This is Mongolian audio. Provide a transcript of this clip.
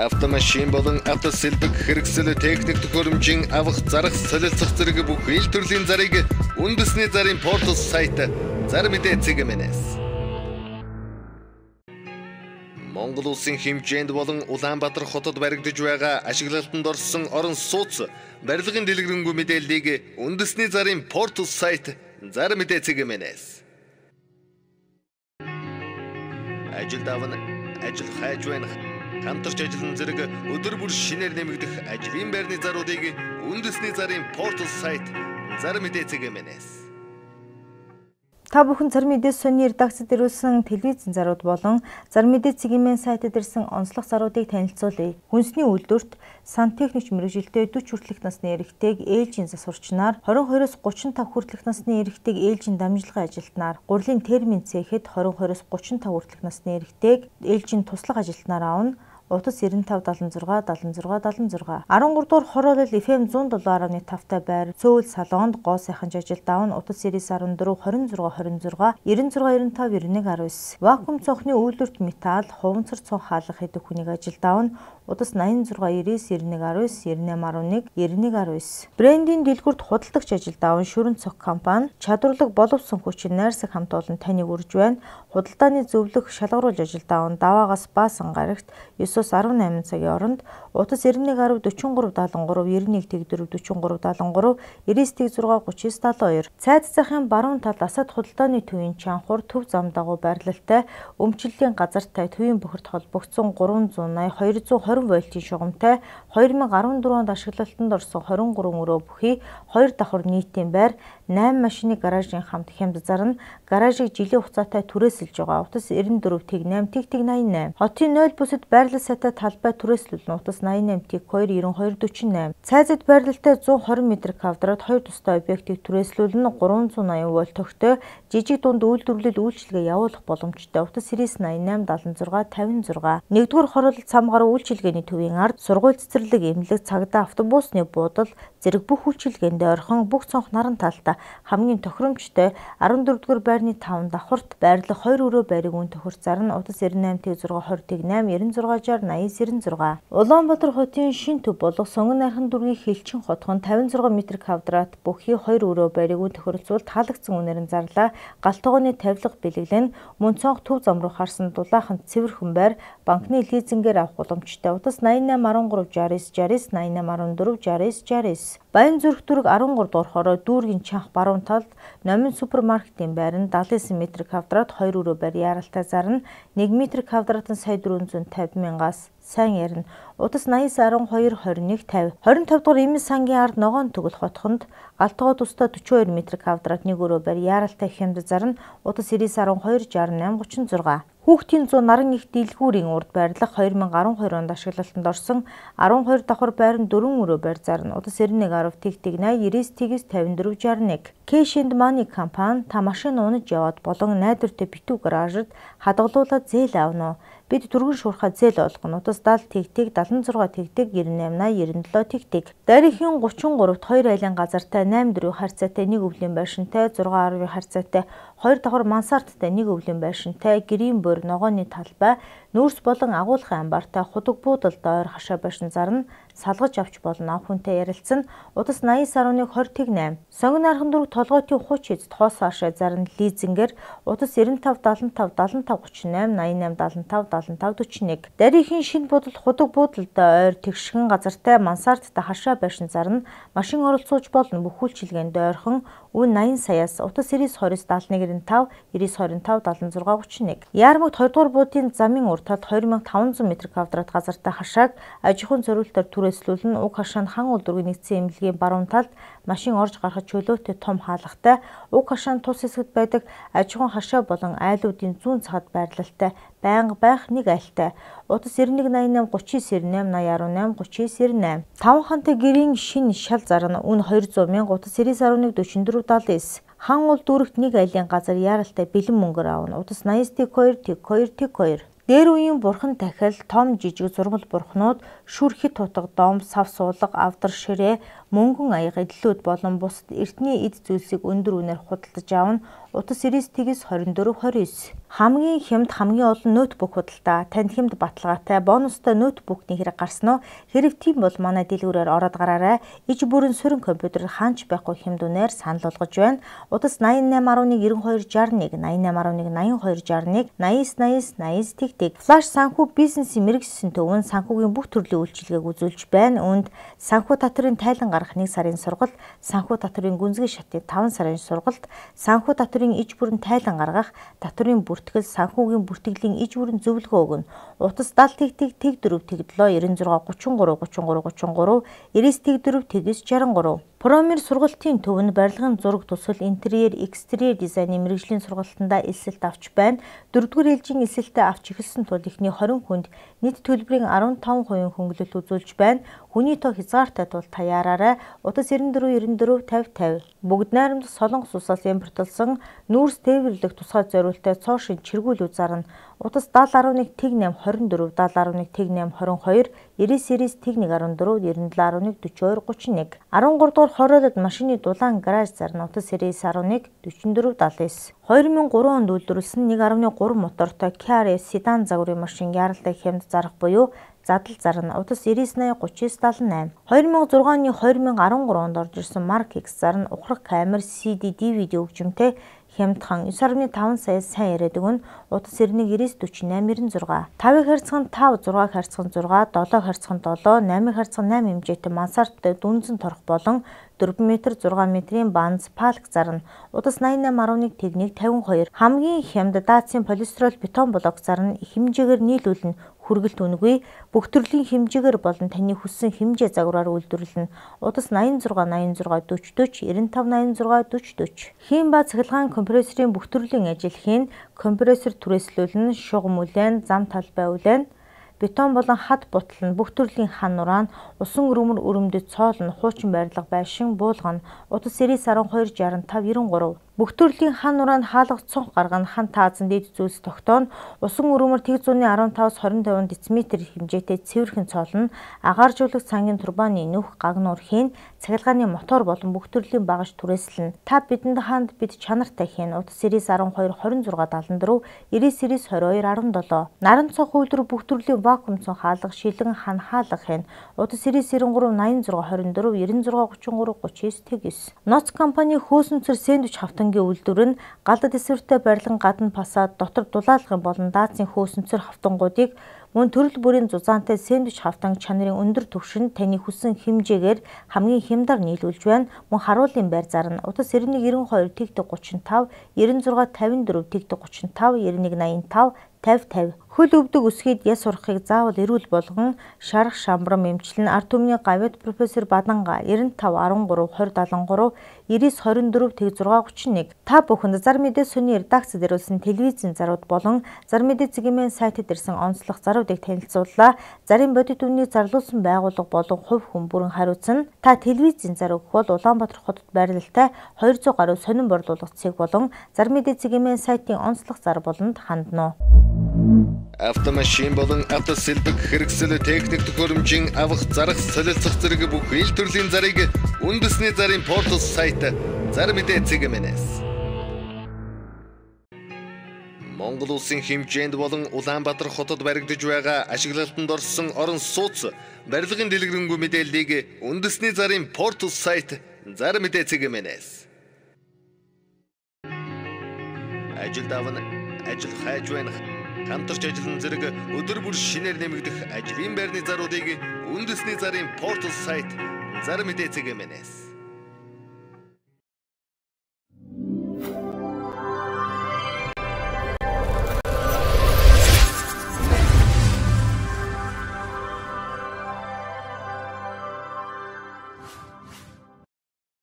автомашин болон автосэлбэг хэрэгсэл техник төхөөрөмжийн авах зарах солилцох зэрэг бүх ил төрлийн зарыг үндэсний зарын портал сайт зар мэдээ цэгмэнэс Монгол улсын хэмжээнд болон Улаанбаатар хотод баригдаж байгаа ашиглалтанд орсон орон сууц барилгын дэлгэрэнгүй мэдээллийг үндэсний зарын портал сайт зар мэдээ цэгмэнэс Ажил давна ажил хайж байна хамтарч ажиллан зэрэг өдөр бүр шинээр нэмэгдэх ажлын байрны заруудыг үндэсний зарын портал сайт зар мэдээ цэгмэнэс Та бүхэн зар мэдээ сони редакцид ирүүлсэн телевизэн зарууд болон зар мэдээ цэгийн сайтад ирсэн онцлог заруудыг танилцуулъя. Хүнсний үйлдвэрт сантехникч мэрэгжилтэй 40 хүртэлх насны эрэгтэйг ээлжийн засварчнаар 22-оос 35 хүртэлх насны эрэгтэйг ээлжийн дамжлагын ажилтнаар, гурилын термин цэхэд 22-оос 35 хүртэлх насны эрэгтэйг ээлжийн туслах ажилтнаар авна утас 95 76 76 76 13 дугаар хороолол FM 107.5 та байр цөөл салонд гоо сайхан жижил давн утас series 14 26 26 96 95 91 19 вакуум цонхны үйлдвэрт металл хуванцар цонх хаалгах хэдэг хүнийг ажил давн удас 86 99 91 19 98 11 91 19 брендийн дэлгүрт худалдагч ажил даван шүрэн цог компани чадварлаг боловсон хүчин найрсаг хамт олон таныг үрж байна. Худалдааны зөвлөх шалгаруулж ажил даван даваагаас баасан гарагт 9 Есүс 18 цагийн оронд утас 91 10 43 73 91 тэгдэр 43 73 99 6 39 72 цайд захын баруун талд асад худалдааны төвийн чанхуур төв зам дагуу байрлалтай өмчлөлийн газартай төвийн бохирд холбогдсон 380 220 вольтын шугамтай 2014 онд ашиглалтанд орсон 23 өрөө бүхий 2 давхар нийтийн байр 8 машины гаражийн хамт хямд зарна гаражийг жилийн хугацаатай түрээсэлж байгаа. Утас 94 тэг 8 тэг тэг 88. Хотын 0 бүсэд байрлал сайтай талбай түрээслүүлнэ. Утас 88 тэг 2 92 48. Цайзад байрлалтай 120 м квадрат хоёр тустай объектыг түрээслүүлнэ 380 вольт тогтой жижиг дунд үйлдвэрлэл үйлчилгээ явуулах боломжтой. Утас series 88 76 56. Нэгдүгээр хороолол цам гаруй үйлчилгээний төвийн ард сургууль цэцэрлэг эмнэлэг цагдаа автобусны буудал зэрэг бүх үйлчилгээнд ойрхон бүх цонх наран талта хамгийн тохиромжтой 14-р байрны 5 давхарт байрлах 2 өрөө байрыг үн тохирч зарна утас 98-т 6 20-т 8 96 60 80 96 Улаанбаатар хотын шин төв болох Сонгон найрхан дүргийн хилчин хотхон 56 м квадрат бүхий 2 өрөө байрыг үн тохирцуул таалагдсан үнээр нь зарлаа. Галтгооны тавилга бэлэглэн мөн цонх төв зам руу харсан дулаахан цэвэрхэн байр банкны лизингээр авах боломжтой. Утас 88 13 69 69 88 14 69 69 Баян зүрх дүрэг 13 дугаар хороо дүүргийн чанх баруун талд Номин супермаркетын байр нь 79 м квадрат 2 өрөө байр яаралтай зарна. 1 м квадрат нь сая 450 мянгаас сайн ярина. Утас 80 12 21 50. 25 дугаар Имэн сангийн ард ногоон төгөл хотхонд галтгоо тусдаа 42 м квадрат нэг өрөө байр яаралтай хямд зарна. Утас 90 12 68 36. Хүүхдийн 100 наран их дэлгүүрийн урд байрлах 2012 онд ашиглалтанд орсон 12 давхар байр нь 4 өрөө байр зарна. Удас 91 10 тэг тэг 80 99 тэгс 54 61. Cash and Money компани та машин унаж яваад болон найдвартай битүү гаражид хадгалуулаад зээл авна уу? Бид дөрвөн шуурхай зээл олгонуудаас 70 тэгтэг 76 тэгтэг 98 97 тэгтэг. Дарихийн 33-т 2 айлын газартай 8 дөрвийн харьцаатай 1 өвлийн байшинтай 6 10-ийн харьцаатай 2 давхар мансарттай 1 өвлийн байшинтай гэрийн бөр ногооны талбай нүүрс болон агуулгын амбартай худаг буудалд ойр хашаа байшин зарна салгаж авч болно. Ав хүнтэй ярилцсан удас 80.1 20.8 сонгон нархан дөрөв толгойтын хуч эзд хоос хаашаа зарна лизингээр удас 95 75 75 38 88 75 75 41 дарихийн шинэ будал худаг буудалдаа ойр тэгшгэн газартай мансардтай хашаа байшин зарна машин оролцууж болно. Бүх үйлчилгээнд ойрхон үн 80 саяас утас 90 20 7195 90 25 76 31 Яармагт 2 дугаар буудын замын урд талд 2500 м квадрат газартай хашааг аж ахуйн зориулалтаар түрээ түрээслүүл нь уг хашаанд хан улдургийн нэгдсэн эмнэлгийн баруун талд машин орж гарахад чөлөөтэй том хаалгатай. Уг хашаанд тус хэсэгт байдаг аж ахуйн хашаа болон айлуудын зүүн цагад байрлалтай. Байнга байх нэг айлтай. Утас 9188 3998 8018 3998 таван хантай гэрийн шин шал зарна. Үн 200 мянга утас 9011 44 79 хан улд дүүрэгт нэг айлын газар яаралтай бэлэн мөнгөөр авна утас 80 тэг 2 тэг 2 тэг 2 Дээр үеийн бурхан тахил, том жижиг зурмал бурхнууд, шүрхэд тутаг дом, сав суулга, авдар ширээ, мөнгөн аяга эдлүүд болон бусад эртний эд зүйлсийг өндөр үнээр худалдаж авна. Утас 99 24 29 Хамгийн хямд хамгийн олон ноутбук худалдаа танд хямд баталгаатай бонустай ноутбукны хэрэг гарсан уу? Хэрэг тийм бол манай дэлгүүрээр ороод гараарай. Иж бүрэн сөрөн компьютер хаанч байхгүй хямд үнээр санал болгож байна. Удас 88119261, 88118261, 8989 тэг тэг. Флаш санхүү бизнесийн мэрэгсэн төвөн санхүүгийн бүх төрлийн үйлчилгээг үзүүлж байна. Үүнд санхүү татврын тайлан гарах 1 сарын сургалт, санхүү татврын гүнзгий шатын 5 сарын сургалт, санхүү татврын иж бүрэн тайлан гаргах, татврын бүр бүртгэл санхүүгийн бүртгэлийн иж бүрэн зөвлөгөө өгнө. Утас 70 тэг тэг тэг 4 тэг 7 96 33 33 33 99 тэг 4 тэгс 63 Промир сургалтын төв нь барилгын зураг тусал интерьер, экстерьер дизайны мэрэгжлийн сургалтандаа эсэлт авч байна. Дөрөвдүгээр ээлжийн эсэлтээ авч эхэлсэн тул эхний 20 хүнд нийт төлбөрийн 15% хөнгөлөлт үзүүлж байна. Хүний тоо хязгаартай тул та яараарай. Утас 94 94 50 50. Бүгд найрамдах солонгос усаас импортлсон нүүрс тээвэрлэх тусгай зориултай цоошин чиргүүл үзар нь утас 70.1 тэг 8 24 70.1 тэг 8 22 99 тэг 1 14 97.1 42 31 13 дугаар хороодод машины дулаан гараж зар нь утас 99.1 44 79 2003 онд үйлдвэрлэсэн 1.3 мотортой KRS седан загварын машин яралтай хямд зарах буюу задал зарна удас 99 39 78 2006 оны 2013 онд орж ирсэн Mark X зар нь ухрах камер CD DVD хөгжимтэй Хямдхан 9.5 сая сайн яриад өгнө. Удас 91 98 96. 5 харьцан 5, 6 харьцан 6, 7 харьцан 7, 8 харьцан 8 хэмжээтэй мансарттай дүнзэн торох болон 4 м 6 м-ийн банз палк зарна. Удас 88.1 тэгник 52. Хамгийн хямд даацын полистирол бетон блок зарна хэмжээгээр нийлүүлнэ хүргэлт үнэгүй бүх төрлийн хэмжээгээр болон таны хүссэн хэмжээ загвараар үйлдвэрлэнэ. Удас 86 86 40 40 95 86 40 40. Хийм ба цахилгаан компрессорын бүх төрлийн ажил хийн компрессор түрээслүүлэн шугам үлэн зам талбай үлэн бетон болон хад бутал нь бүх төрлийн хан нураа нь усан өрөмөр өрөмдөд цоол нь хуучин байрлал байшин буулгана удас 9 12 65 93 Бүх төрлийн хан нураа нь хаалга цонх гаргана хан таазан дэд зүйлс тогтооно. Усан өрөмөр тэг зүүнний 15-аас 25 дм хэмжээтэй цэвэрхэн цоолно. Агааржуулах цангийн турбаны нүх гагнуур хийн цахилгааны мотор болон бүх төрлийн багаж түрээслэн. Та бидэнд хаанд бид чанартай хийн. Утас 912 26 74 99 22 17. Наран цонх үйлдвэр бүх төрлийн вакуум цонх хаалга шилэн хан хаалга хийн. Утас 993 86 24 96 33 39 тэгс. Ноц компани хөөсөнцөр сэндвич хавтан банкны үйлдвэр нь галдад эсвэртэй барилган гадна фасад дотор дулаалгын болон даацын хөөсөнцөр хавтангуудыг мөн төрөл бүрийн зузаантай сэндвич хавтанг чанарын өндөр түвшинд таны хүссэн хэмжээгээр хамгийн хямдар нийлүүлж байна. Мөн харуулын байр зарна. Утас 9192 тэгтэг 35, 96 54 тэгтэг 35, 91 85 50 50 хөл өвдөг өсгийд яс сурахыг заавал эрүүл болгон шарах шамбрам эмчилэн ард түмний гавьяд профессор Баданга 95 13 2073 99 24 тэг 631 та бүхэнд зар мэдээ сүний редакцид ирүүлсэн телевизийн зарууд болон зар мэдээ цэгийн сайтад ирсэн онцлог заруудыг танилцууллаа. Зарим бодит үнний зарлуулсан байгууллага болон хувь хүн бүрэн хариуцна. Та телевизийн зар өгөх бол Улаанбаатар хотод байрлалтай 200 гаруй сонин борлуулах цэг болон зар мэдээ цэгийн сайтын онцлог зар болонд хандна автомашин болон автосэлбэг хэрэгсэл техник төхөөрөмжийн авах зарах солилцох зэрэг бүх ил төрлийн зарыг үндэсний зарын портал сайт зар мэдээ цэгмэнэс Монгол улсын хэмжээнд болон Улаанбаатар хотод баригдаж байгаа ашиглалтанд орсон орон сууц барилгын дэлгэрэнгүй мэдээллийг үндэсний зарын портал сайт зар мэдээ цэгмэнэс ажил давна ажил хайж байна. Хамтарч ажиллан зэрэг өдөр бүр шинээр нэмэгдэх ажлын байрны заруудыг үндэсний зарын портал сайт зар мэдээ цэгэ мэнэс